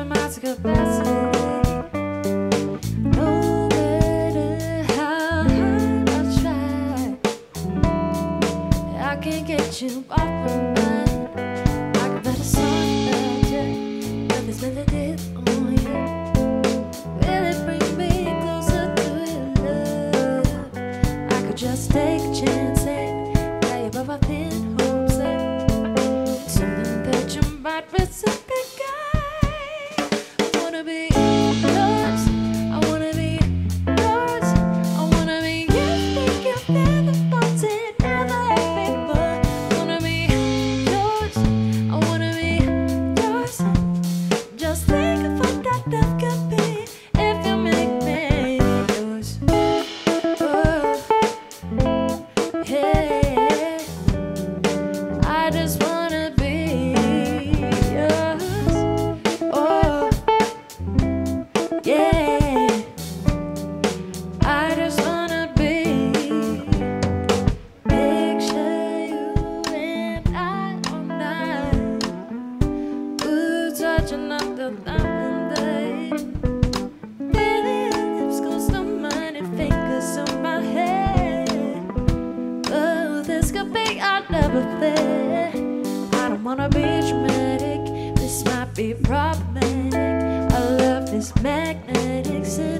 reminds a capacity. Can't get you off my mind. I can bet a song but this melody on you. Will it bring me closer to your love? I could just take a chance and lay above my pinhole. Something that you might recipe. just I never everything. I don't wanna be dramatic, this might be problematic. I love this magnetic city.